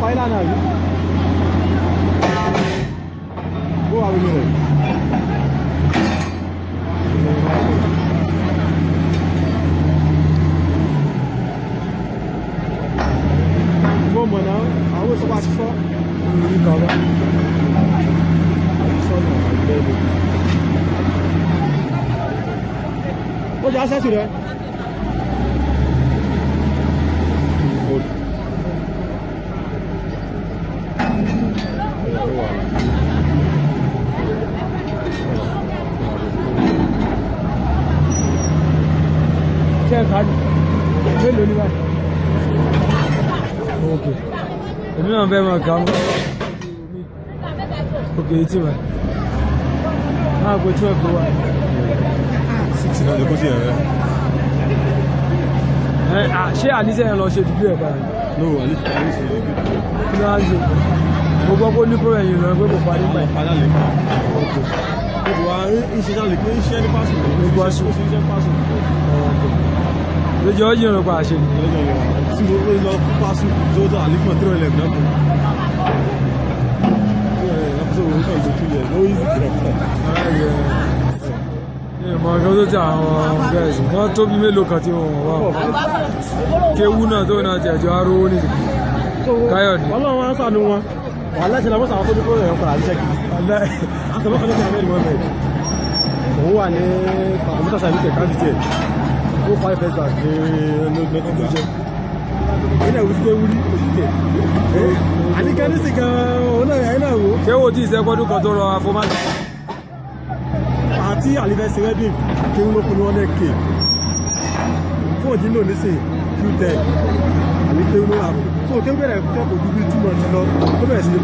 快了呢，多啊！我问啊，还有多说，你搞的？我加下去了。ṣáájú mélòó ni báyìí. ok èmi náà fẹ́ máa kà á mọ́ ok etí wa máa gbé tí wọ́n gbé wa. sixty náà ló kó sí ẹ̀rẹ́. ṣé àníṣe yẹn lọ ṣe dúdú ẹ̀ báyìí. no àníṣe yẹn lọ ṣe dúdú. kí ló wá ń ṣe mo gbọ́ pé ó ní kúrò ẹ̀yìn lọ pé kò parí báyìí gbogbo wa ń ṣiṣẹ́ lè pé iṣẹ́ ní pásùn ní pásùn ní iṣẹ́ pásùn. lójú ọjọ́ ìrọ̀pá àṣẹ ni. sí ló ń lọ fún pásùn tó tó àlékún ọ̀tí rẹ̀ lẹ́gbẹ̀ẹ́ kan. ẹ̀ẹ́dẹ́gbẹ̀sọ̀ òun kàn jẹ́ tó yẹ lórí ìsìnkú ìmọ̀ nǹkan tó ti àwọn guys wọ́n tó bí mélòó kan tí wọ́n wà kéwú náà tó náà tẹ̀jọ́ arówó nìyí káyọ̀dé. ọlọ́run á ṣàánú wọn wàhálà ṣe làwọn sàwọn tó dúró ẹ̀rọ padà ṣiṣẹ́ kì í. àtàwọn kan ló ti àmẹ́rin mohammed òun wà ní computer service ẹ̀káǹtì tiẹ̀ ó fa first bank ní lọ́tún tó jẹ́ ilẹ̀ wùsí pé wúlí òṣìṣẹ́ àdìgẹ́ ní sìgá òun náà ẹ̀yìn náà wò. ṣé wo tí ìṣe gbọ́dún kan tó rọ afọmáṣe. àti àlìfẹ́sì wedding kí n ló fún wọn lẹ́ẹ̀kẹ́ fún òjì náà nísìnyí q ten àbí kí n ló rà fún òkè bẹ̀rẹ̀ kẹ́kọ̀ọ́ ju bí túmọ̀ ti lọ ó bẹ̀rẹ̀ sí